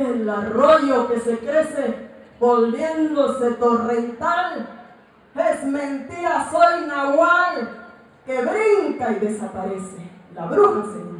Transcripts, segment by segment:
el arroyo que se crece volviéndose torrental. Es mentira, soy nahual, que brinca y desaparece. La bruja, señor.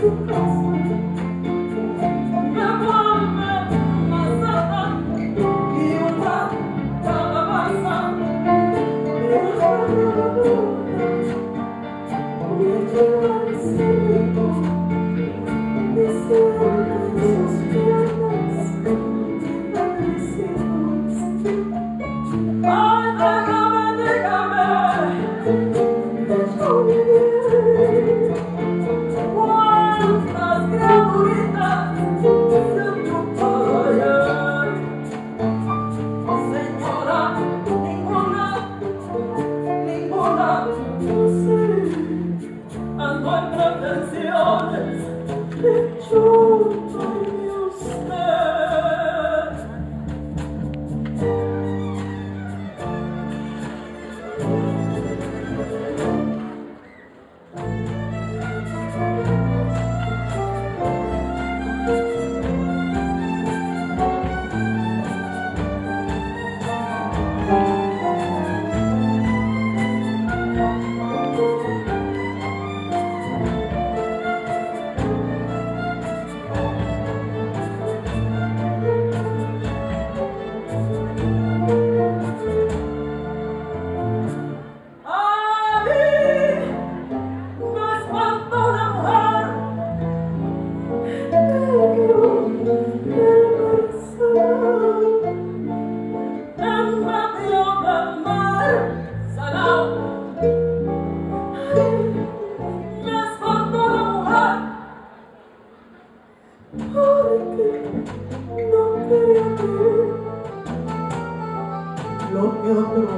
Música contrataciones. Dios,